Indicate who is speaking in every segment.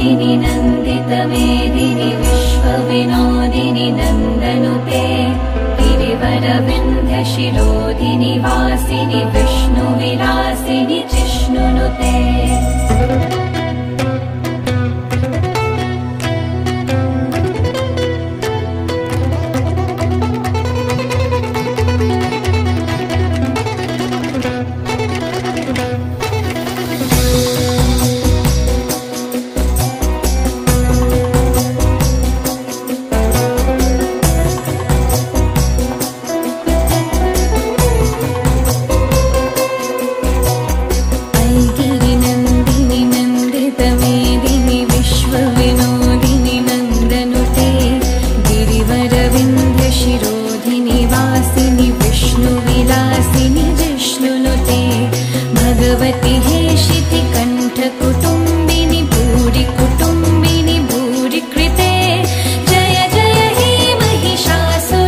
Speaker 1: निन्दित मेदिनि विश्वविनोदिनि नन्दनुते गिरिवरविन्ध्यशिरोदिनि वासिनि विष्णुविलासिनि जिष्णुनुते। भगवति हेशिति कण्ठकुटुम्बिनि भूरि कुटुम्बिनि भूरि कृते। जय जय हे महिषासुरमर्दिनि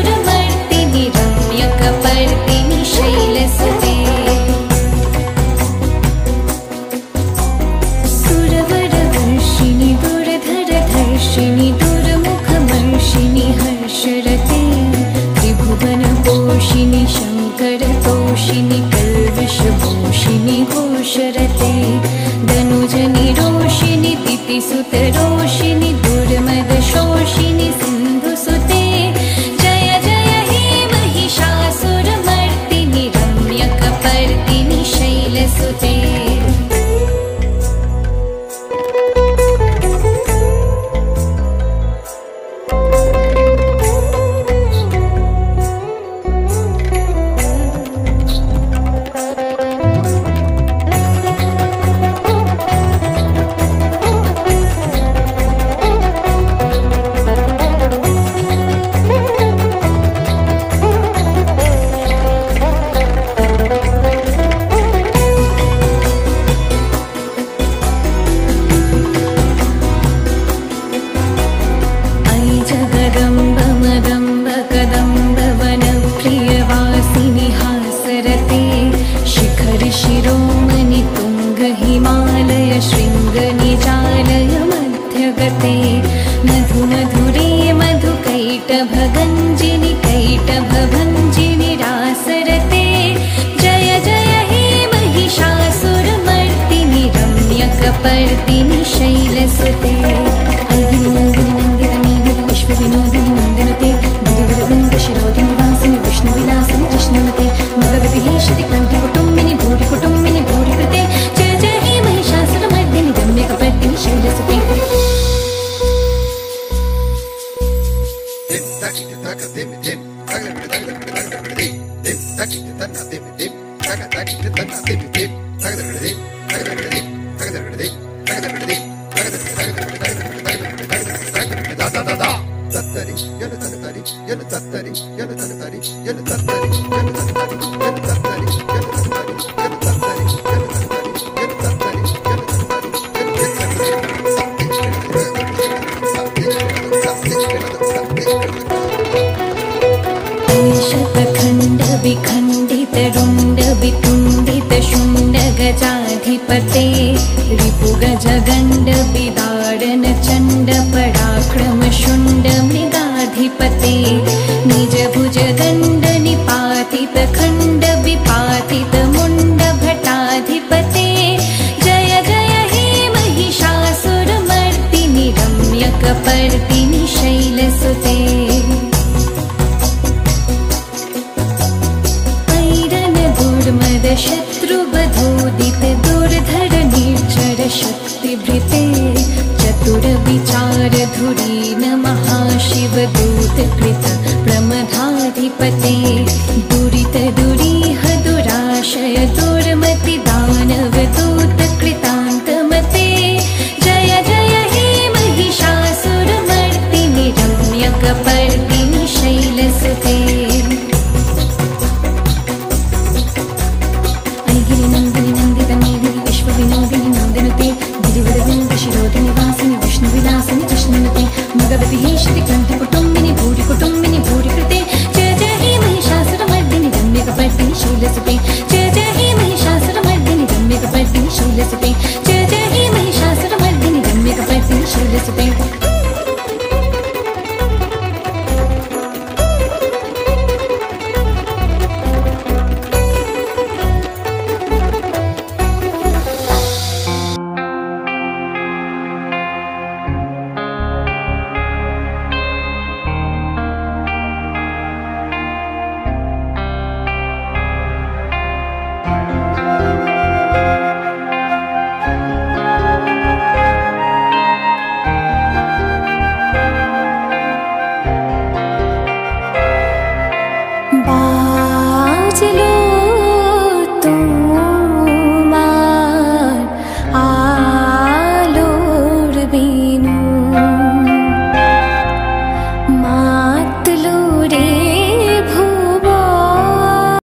Speaker 1: रम्यकपर्दिनि शैलसुते सुरवरवर्षिणि दुरधरधर्षिणि दुर्मुखमर्षिणि हर्षरते। त्रिभुवनपोषिणि शङ्करतोषिणि Jesu विहरते अल्पिनोदि नन्दिनमीदि पुष्पविनोदि नन्दनते मधुवरवृन्दशिरोदि निवासिनि विष्णुविलासिनि कृष्णमते मगविभिहेशति कण्ठकुटुम्बिनि भूरिकुटुम्बिनि भूरिकृते जय जय हे महिषासुरमर्दिनि गम्यकपर्दिनि शैलसुते
Speaker 2: Dim, tachi, taka, dim, dim, taka, taka, taka, taka, dim, dim, tachi, taka, dim, dim, taka, tachi, taka, dim, प्रखण्ड विखण्डित रुण्ड
Speaker 1: वितुण्डित शुण्ड गजाधिपते रिपुरज गण्ड चण्ड पराक्रम शुण्ड मृगाधिपते निज भुज गण्ड निपातितखण्ड विपातितमुण्ड भटाधिपते जय जय हे महिषासुरमर्तिनि रम्यकपर्तिनि शैलसुते ध्रुवदूदित दुर्धर निजर शक्तिभृते चतुर्विचारधुरे न महाशिव प्रमधाधिपते दुरित 我给你